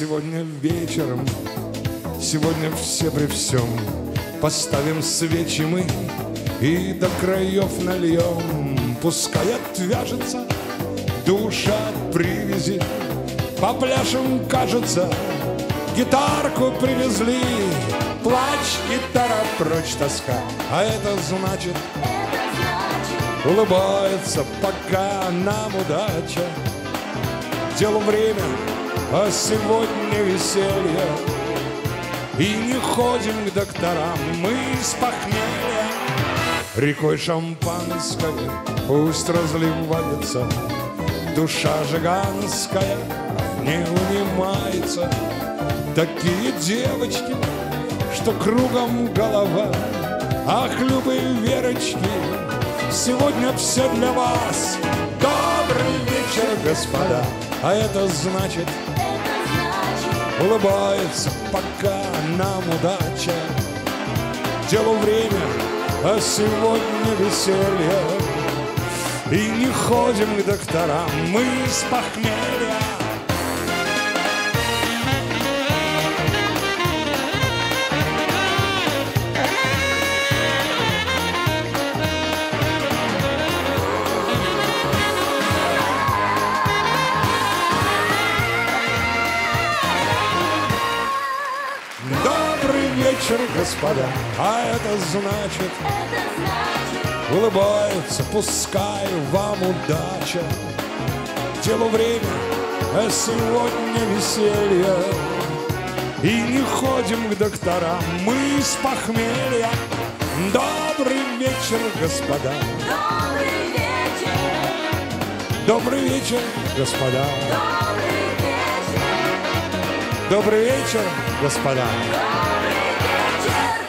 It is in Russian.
вечером. Сегодня все при всем. Поставим свечи мы И до краев нальем. Пускай отвяжется Душа от привязи. По пляшам кажется Гитарку привезли. Плачь, гитара, прочь тоска. А это значит Улыбается, пока нам удача. Делу время, а сегодня веселье. И не ходим к докторам, мы с похмелья. Рекой шампанское пусть разливается. Душа жиганская не унимается. Такие девочки, что кругом голова. Ах, любые Верочки, сегодня все для вас. Добрый вечер, господа, а это значит Улыбается, пока нам удача. Делу время, а сегодня веселье. И не ходим к докторам, мы с похмелья вечер, господа, а это значит Улыбается, пускай вам удача. Делу время, а сегодня веселье. И не ходим к докторам, мы с похмелья. Добрый вечер, господа. Добрый вечер, Добрый вечер, господа. Добрый вечер, Добрый вечер, господа. Добрый вечер. ayer.